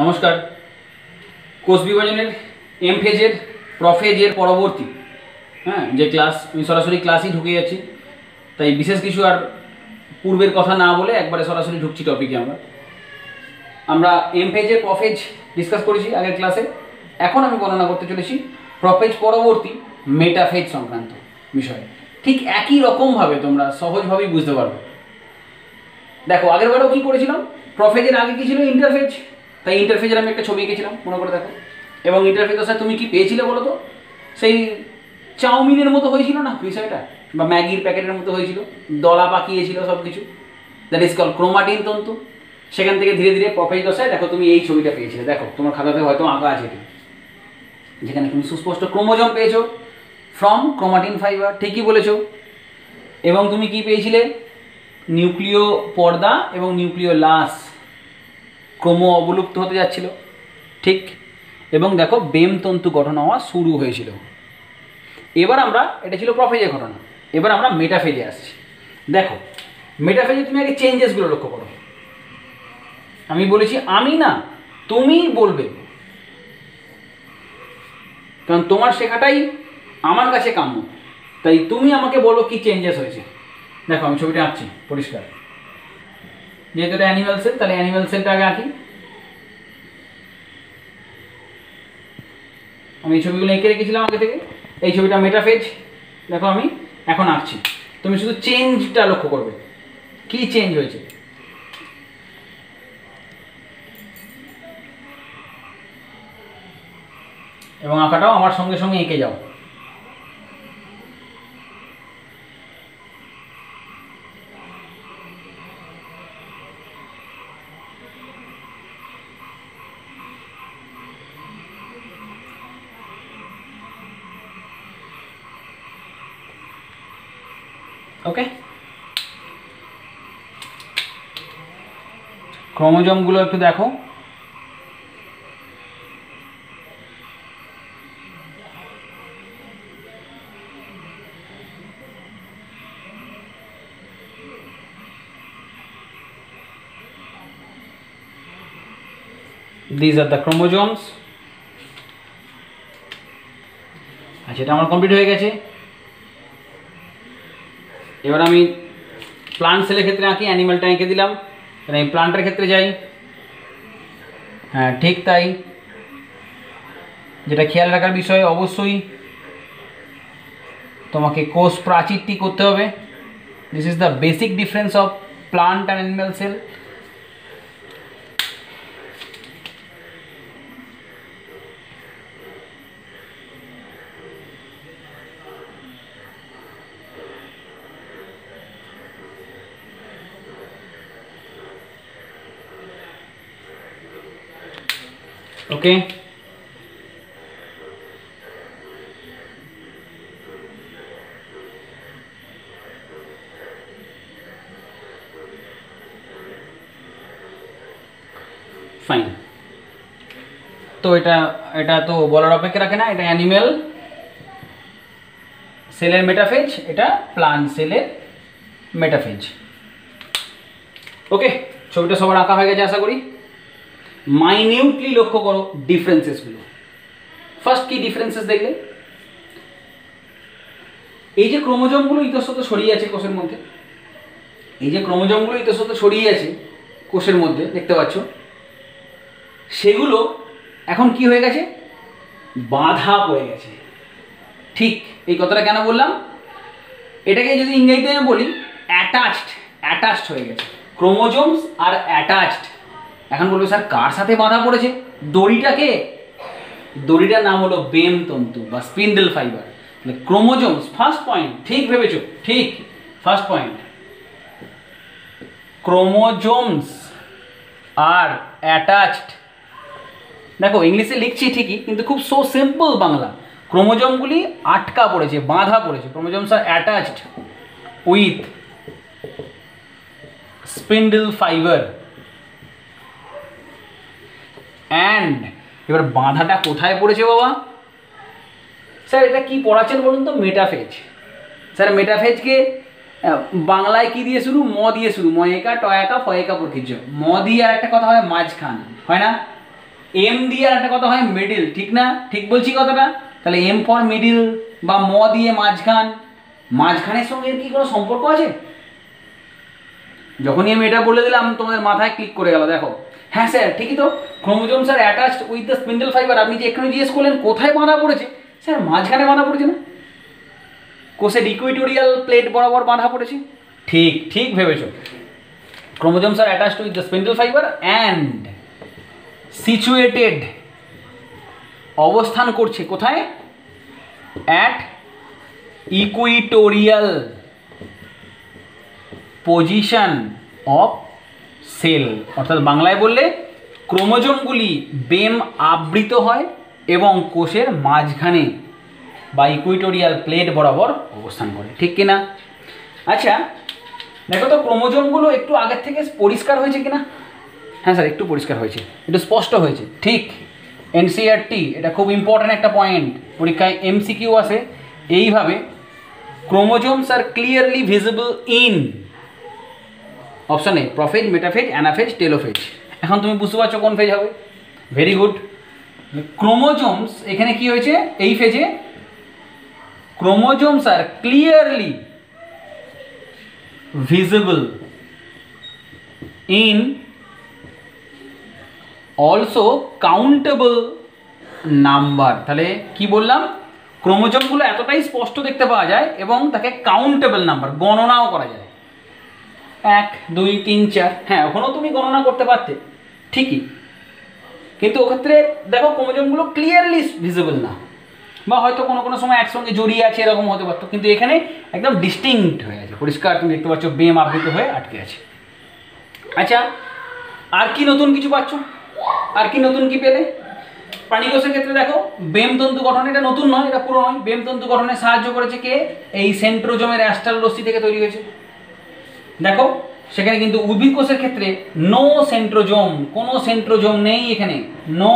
নমস্কার। কোষ বিভাজনের এম ফেজের প্রফেজের পরবর্তী হ্যাঁ যে ক্লাস, আমি সরাসরি ক্লাসই ঢুকে যাচ্ছি। তাই বিশেষ কিছু আর পূর্বের কথা না বলে একবারে সরাসরি ঢুকছি টপিকে আমরা। আমরা এম ফেজের প্রফেজ ডিসকাস করেছি আগের ক্লাসে এখন আমি গণনা করতে চলেছি প্রফেজ পরবর্তী, মেটাফেজ সংক্রান্ত বিষয়। ঠিক একই রকমভাবে তোমরা সহজভাবেই বুঝতে পারবে। দেখো আগের বারেও কী করেছিলাম? প্রফেজের আগে কী ছিল? ইন্টারফেজ তাই ইন্টারফেজের আমি একটা ছবি এঁকেছিলাম, মনে করে দেখো। এবং ইন্টারফেজ স্যার তুমি কি পেয়েছিলে বলো তো? সেই চাউমিনের মতো হয়েছিল না বিষয়টা? বা ম্যাগির প্যাকেটের মতো হয়েছিল। দলা পাকিয়েছিল সব কিছু দ্যাট ইজ কল ক্রোমাটিন তন্তু। সেখান থেকে ধীরে ধীরে প্রফেজ দশায় দেখো তুমি এই ছবিটা পেয়েছিলে। দেখো, তোমার খাতাতে হয়তো আঁকা আছে এটি। যেখানে তুমি সুস্পষ্ট ক্রোমোজম পেয়েছ ফ্রম ক্রোমাটিন ফাইবার ঠিকই বলেছ। এবং তুমি কি পেয়েছিলে? নিউক্লিয় পর্দা এবং নিউক্লিয় লাস ক্রম অবলুপ্ত হতে যাচ্ছিল। ঠিক? এবং দেখো বেম তন্তু গঠন হওয়া শুরু হয়েছিল। এবার আমরা, এটা ছিল প্রফেজের ঘটনা। এবার আমরা মেটাফেজে আসছি। দেখো, মেটাফেজে তুমি আগে চেঞ্জেসগুলো লক্ষ্য করো। আমি বলেছি, আমি না, তুমি বলবে। কারণ তোমার শেখাটাই আমার কাছে কাম্য। তাই তুমি আমাকে বলো কি চেঞ্জেস হয়েছে। দেখো, আমি ছবিটা আঁকছি, পরিষ্কার। যেহেতু এটা অ্যানিমাল সেল তাহলে অ্যানিমাল সেলটা আগে আঁকি। আমি এই ছবিগুলো এঁকে রেখেছিলাম আগে থেকে। এই ছবিটা মেটাফেজ দেখো আমি, এখন আঁকছি। তুমি শুধু চেঞ্জটা লক্ষ্য করবে। কি চেঞ্জ হয়েছে? এবং আঁকাটাও আমার সঙ্গে সঙ্গে এঁকে যাও। ওকে ক্রোমোজোমগুলো একটু দেখো। These are the chromosomes আচ্ছা এটা আমার কমপ্লিট হয়ে গেছে। এবার আমি প্লান্ট সেলের ক্ষেত্রে আঁকি অ্যানিমালটা এঁকে দিলাম এবার আমি প্লান্টের ক্ষেত্রে যাই হ্যাঁ ঠিক তাই যেটা খেয়াল রাখার বিষয় অবশ্যই তোমাকে কোষ প্রাচীরটি করতে হবে this is the basic difference of plant and animal cell okay? Fine তো এটা এটা তো বলার অপেক্ষা রাখে না, এটা অ্যানিমেল সেলের মেটাফেজ এটা প্লান্ট সেলের মেটাফেজ ওকে ছবিটা সবার আঁকা হয়ে গেছে, আশা করি। মাইনিউটলি লক্ষ্য করো ডিফারেন্সেসগুলো ফার্স্ট কি ডিফারেন্সেস দেখলে? এই যে ক্রোমোজোমগুলো ইতস্তত ছড়িয়ে আছে কোষের মধ্যে, এই যে ক্রোমোজোমগুলো ইতস্তত সরিয়ে আছে কোষের মধ্যে, দেখতে পাচ্ছ? সেগুলো এখন কি হয়ে গেছে? বাধা পড়ে গেছে। ঠিক এই কথাটা কেন বললাম? এটাকে যদি ইংরেজিতে আমি বলি অ্যাটাচড অ্যাটাচড হয়ে গেছে। ক্রোমোজোমস আর অ্যাটাচড এখন বলবে, স্যার, কার সাথে বাঁধা পড়েছে? দড়িটাকে, দড়িটার নাম হলো বেম তন্তু বা spindle fibre. Chromosomes first point ঠিক ভেবেছো? ঠিক first point chromosomes are attached দেখো, ইংলিশে লিখছি ঠিকই, কিন্তু খুব সো সিম্পল বাংলা। ক্রোমোজোমগুলি আটকা পড়েছে, বাঁধা পড়েছে। Chromosomes are attached with spindle fibre and এবার বাঁধাটা কোথায় পড়েছে বাবা? স্যার এটা কি পড়াচ্ছেন বলুন তো? মেটাফেজ স্যার মেটাফেজকে বাংলায় কি দিয়ে শুরু? ম দিয়ে শুরু। ম একা, ট একা, ফ একা প্রকৃজ ম দিয়ে আর একটা কথা হয় মাঝখান। হয় না? এম দিয়ে আর একটা কথা হয় মিডিল ঠিক না? ঠিক বলছি কথাটা? তাহলে এম ফর মিডিল বা ম দিয়ে মাঝখান। মাঝখানের সঙ্গে কি কোনো সম্পর্ক আছে? যখনই আমি এটা বলে দিলাম, তোমাদের মাথায় ক্লিক করে গেল, দেখো। হ্যাঁ স্যার, ঠিকই তো। Chromosome sir attached with the spindle fibre আপনি যে এখানে জিজ্ঞেস করলেন, কোথায় বাঁধা পড়েছে? স্যার, মাঝখানে বাঁধা পড়েছে না? কোষের ইকুইটোরিয়াল প্লেট বরাবর বাঁধা পড়েছে। ঠিক ঠিক ভেবেছো। chromosomes are attached with the spindle fibre and situated অবস্থান করছে কোথায়? At equatorial position of cell. অর্থাৎ বাংলায় বললে ক্রোমোজোমগুলি বেম আবৃত হয় এবং কোষের মাঝখানে বা ইকুইটোরিয়াল প্লেট বরাবর অবস্থান করে। ঠিক কিনা? আচ্ছা দেখো তো ক্রোমোজোমগুলো একটু আগের থেকে পরিষ্কার হয়েছে কিনা? হ্যাঁ স্যার, একটু পরিষ্কার হয়েছে। একটু স্পষ্ট হয়েছে। ঠিক। এনসিআরটি এটা খুব ইম্পর্ট্যান্ট একটা পয়েন্ট পরীক্ষায় এমসিকিউ আসে। এইভাবে chromosomes are clearly visible in option A prophase metaphase anaphase telophase এখন তুমি বুঝতে পারছ কোন ফেজ হবে? ভেরি গুড ক্রোমোজোমস এখানে কি হয়েছে? এই ফেজে chromosomes are clearly visible in also countable number তাহলে কি বললাম? ক্রোমোজোমগুলো এতটাই স্পষ্ট দেখতে পাওয়া যায় এবং তাকে কাউন্টেবল নাম্বার গণনাও করা যায়। এক, দুই, তিন, চার। হ্যাঁ ওখানেও তুমি গণনা করতে পারতে। ঠিকই। কিন্তু ওক্ষেত্রে দেখো ক্রোমোজোমগুলো ক্লিয়ারলি ভিজিবল না। বা হয়তো কোনো কোনো সময় একসঙ্গে জড়িয়ে আছে, এরকম হতে পারতো। কিন্তু এখানে একদম ডিস্টিংক্ট হয়ে আছে। পরিষ্কার তুমি দেখতে পাচ্ছ, বেম আবৃত হয়ে আটকে আছে। আচ্ছা আর কি নতুন কিছু পাচ্ছ? আর কি নতুন কি পেলে? প্রাণীকোষের ক্ষেত্রে দেখো বেমতন্তু গঠন এটা নতুন নয়, এটা পুরো নয়। বেমতন্তু গঠনে সাহায্য করেছে কে? এই সেন্ট্রোজোমের অ্যাস্টাল রশ্মি থেকে তৈরি হয়েছে। দেখো, সেখানে কিন্তু উদ্ভিদ কোষের ক্ষেত্রে নো সেন্ট্রোজোম কোনো সেন্ট্রোজোম নেই এখানে নো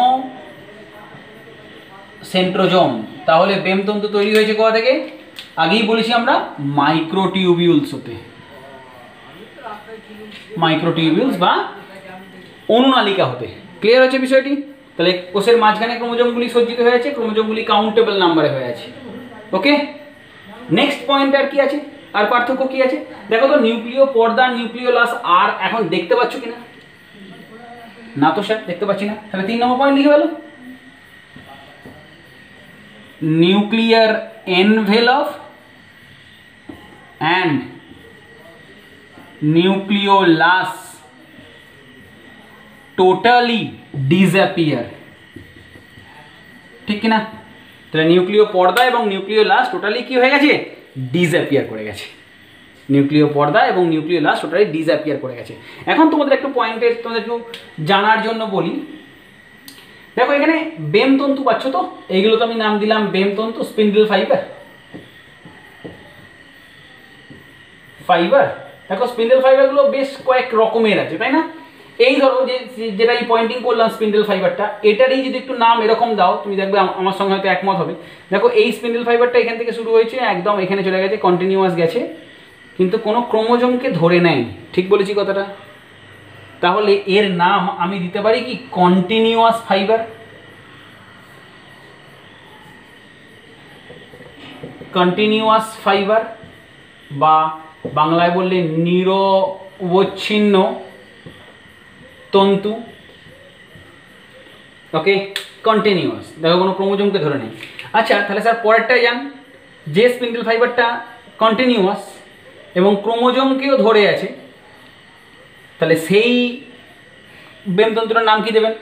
সেন্ট্রোজোম তাহলে বেমতন্তু তৈরি হয়েছে কোথা থেকে? আগেই বলেছি আমরা মাইক্রোটিউবিউলস হতে মাইক্রোটিউবিউলস বা অনুনালিকা হতে। ক্লিয়ার হচ্ছে বিষয়টি? তাহলে কোষের মাঝখানে ক্রোমোজোমগুলি সজ্জিত হয়ে আছে, ক্রোমোজোমগুলি কাউন্টেবল নাম্বারে হয়ে আছে। ওকে নেক্সট পয়েন্ট আর কি আছে? আর পার্থক্য কি আছে? দেখো তো, নিউক্লিয় পর্দা, নিউক্লিওলাস আর এখন দেখতে পাচ্ছ কিনা? না তো স্যার, দেখতে পাচ্ছি না। তাহলে তিন নম্বর পয়েন্ট লিখে ফেলো। nuclear envelope and nucleolus totally disappear ঠিক কিনা? তাহলে নিউক্লিয় পর্দা এবং নিউক্লিয় লাস টোটালি কি হয়ে গেছে? ডিসঅ্যাপিয়ার করে গেছে। নিউক্লিয় পর্দা এবং নিউক্লিয় লাস ওটাই ডিসঅ্যাপিয়ার করে গেছে। এখন তোমাদের একটু পয়েন্টের তোমাদের একটু জানার জন্য বলি। দেখো, এখানে বেমতন্তু পাচ্ছ তো? এইগুলো তো আমি নাম দিলাম বেমতন্তু স্পিন্ডল ফাইবার ফাইবার দেখো স্পিন্ডল ফাইবারগুলো বেশ কয়েক রকমের আছে, তাই না? এই ধরো যে যেটা আমি পয়েন্টিং করলাম স্পিন্ডল ফাইবারটা এটারই যদি একটু নাম এরকম দাও, তুমি দেখবে আমার সঙ্গে হয়তো একমত হবে। দেখো, এই স্পিন্ডল ফাইবারটা এখান থেকে শুরু হয়েছে, একদম এখানে চলে গেছে কন্টিনিউয়াস গেছে, কিন্তু কোনো ক্রোমোজোমকে ধরে নেয় ঠিক বলেছি কথাটা? তাহলে এর নাম আমি দিতে পারি কি কন্টিনিউয়াস ফাইবার কন্টিনিউয়াস ফাইবার বা বাংলায় বললে নিরবচ্ছিন্ন তন্তু। ওকে কন্টিনিউয়াস দেখো কোনো ক্রোমোজোমকে ধরে নেই। আচ্ছা তাহলে স্যার পরেরটাই যান। যে স্পিন্ডল ফাইবারটা কন্টিনিউয়াস এবং ক্রোমোজোমকেও ধরে আছে, তাহলে সেই বেমতন্তুটার নাম কি দেবেন?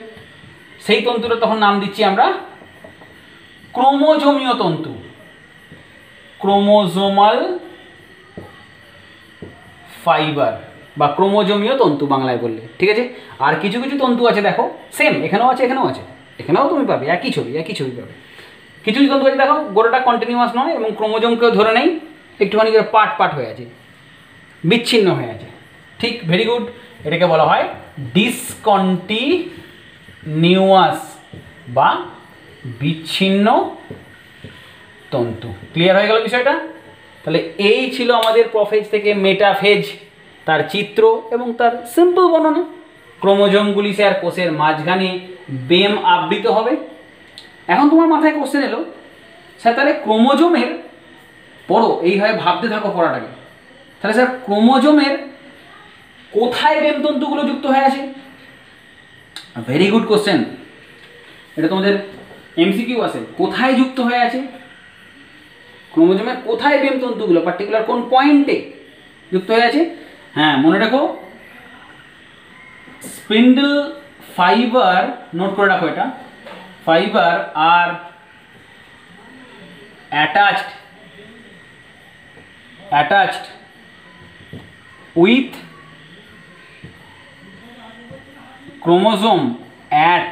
সেই তন্তুটা তখন নাম দিচ্ছি আমরা ক্রোমোজোমীয় তন্তু। ক্রোমোজোমাল ফাইবার বা ক্রোমোজোমীয় তন্তু বাংলায় বললে, ঠিক আছে? আর কিছু কিছু তন্তু আছে, দেখো সেম এখানেও আছে এখানেও আছে। এখানেও তুমি পাবে, একই ছবি একই ছবি পাবে। কিছু কিছু তন্তু আছে, দেখো গোটাটা কন্টিনিউয়াস নয় এবং ক্রোমোজোমকেও ধরে নেই, একটুখানি করে পার্ট পার্ট হয়ে আছে, বিচ্ছিন্ন হয়ে আছে। ঠিক ভেরি গুড এটাকে বলা হয় ডিসকন্টিনিউয়াস বা বিচ্ছিন্ন তন্তু। ক্লিয়ার হয়ে গেল বিষয়টা? তাহলে এই ছিল আমাদের প্রফেজ থেকে মেটাফেজ তার চিত্র এবং তার সিম্পল বর্ণনা। ক্রোমোজোমগুলি স্যার কোষের মাঝখানে বেম আবৃত হবে। এখন তোমার মাথায় কোশ্চেন এলো, স্যার তাহলে ক্রোমোজোমের, পড়ো, এইভাবে ভাবতে থাকো পড়াটাকে তাহলে স্যার ক্রোমোজোমের কোথায় বেমতন্তুগুলো যুক্ত হয়ে আছে? ভেরি গুড কোশ্চেন এটা তোমাদের এমসিকিউ আছে। কোথায় যুক্ত হয়ে আছে? ক্রোমোজোমের কোথায় বেমতন্তুগুলো পার্টিকুলার কোন পয়েন্টে যুক্ত হয়ে আছে? হ্যাঁ মনে রাখো। স্পিন্ডল ফাইবার নোট করে রাখো এটা। Fibre are attached attached with chromosome at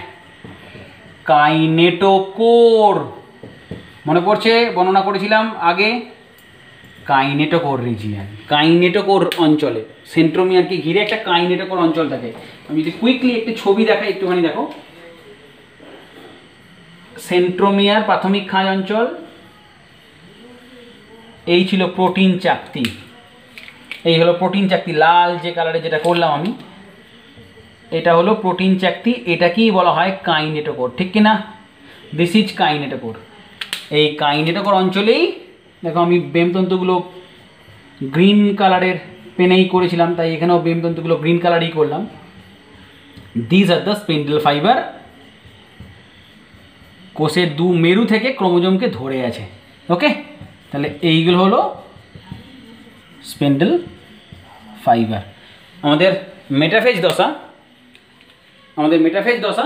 kinetochore মনে পড়ছে, বর্ণনা করেছিলাম আগে। কাইনেটোকোর রিজিয়ান, কাইনেটোকোর অঞ্চলে, সেন্ট্রোমিয়ারকে ঘিরে একটা কাইনেটোকোর অঞ্চল থাকে। আমি যদি কুইকলি একটি ছবি দেখাই, একটুখানি দেখো। সেন্ট্রোমিয়ার প্রাথমিক খাঁজ অঞ্চল, এই ছিল প্রোটিন চাকতি। এই হলো প্রোটিন চাকতি, লাল যে কালারে যেটা করলাম আমি, এটা হলো প্রোটিন চাকতি, এটাকেই বলা হয় কাইনেটোকোর, ঠিক কি না দিস ইজ কাইনেটোকোর। এই কাইনেটোকোর অঞ্চলেই দেখো, আমি বেমতন্তুগুলো গ্রিন কালারের পেনেই করেছিলাম, তাই এখানেও বেমতন্তুগুলো গ্রিন কালারই করলাম। These are the spindle fibre কোষের দু মেরু থেকে ক্রোমোজোমকে ধরে আছে ওকে তাহলে এইগুলো হলো স্পেন্ডেল ফাইবার আমাদের মেটাফেজ দশা, আমাদের মেটাফেজ দশা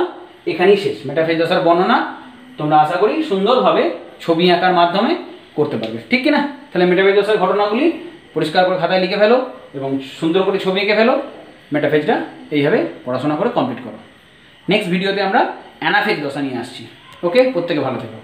এখানেই শেষ। মেটাফেজ দশার বর্ণনা তোমরা আশা করি সুন্দরভাবে ছবি আঁকার মাধ্যমে করতে পারবে। ঠিক কিনা? তাহলে মেটাফেজ দশার ঘটনাগুলি পরিষ্কার করে খাতায় লিখে ফেলো এবং সুন্দর করে ছবি এঁকে ফেলো। মেটাফেজটা এইভাবে পড়াশোনা করে কমপ্লিট করো। নেক্সট ভিডিওতে আমরা অ্যানাফেজ দশা নিয়ে আসছি। ওকে প্রত্যেকে ভালো থেকো।